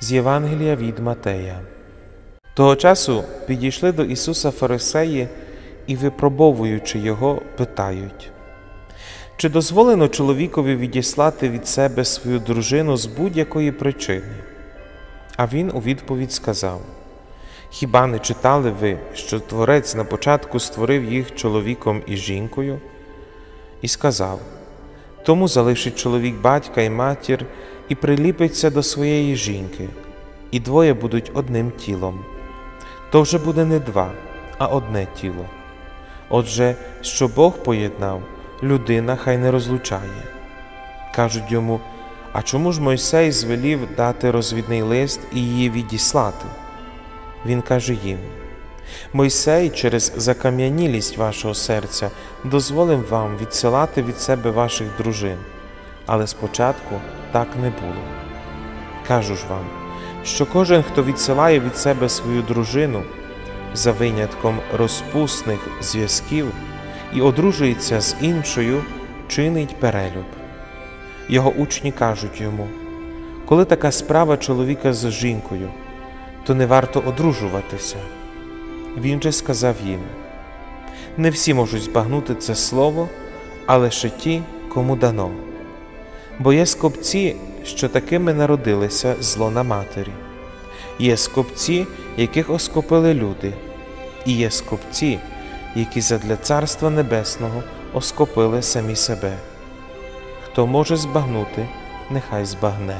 З Євангелія від Матея. Того часу підійшли до Ісуса Фарисеї і, випробовуючи його, питають: Чи дозволено чоловікові відіслати від себе свою дружину з будь-якої причини? А він у відповідь сказав: Хіба не читали ви, що Творець на початку створив їх чоловіком і жінкою? І сказав: Тому залишить чоловік батька і матір і приліпиться до своєї жінки, і двоє будуть одним тілом. То вже буде не два, а одне тіло. Отже, що Бог поєднав, людина хай не розлучає. Кажуть йому, а чому ж Мойсей звелів дати розвідний лист і її відіслати? Він каже їм: Мойсей через закам'янілість вашого серця дозволив вам відсилати від себе ваших дружин, але спочатку так не було. Кажу ж вам, що кожен, хто відсилає від себе свою дружину, за винятком розпусних зв'язків і одружується з іншою, чинить перелюб. Його учні кажуть йому, коли така справа чоловіка з жінкою, то не варто одружуватися. Він же сказав їм: не всі можуть збагнути це слово, а лише ті, кому дано. Бо є скопці, що такими народилися зло на матері, є скопці, яких оскопили люди, і є скопці, які задля Царства Небесного оскопили самі себе. Хто може збагнути, нехай збагне.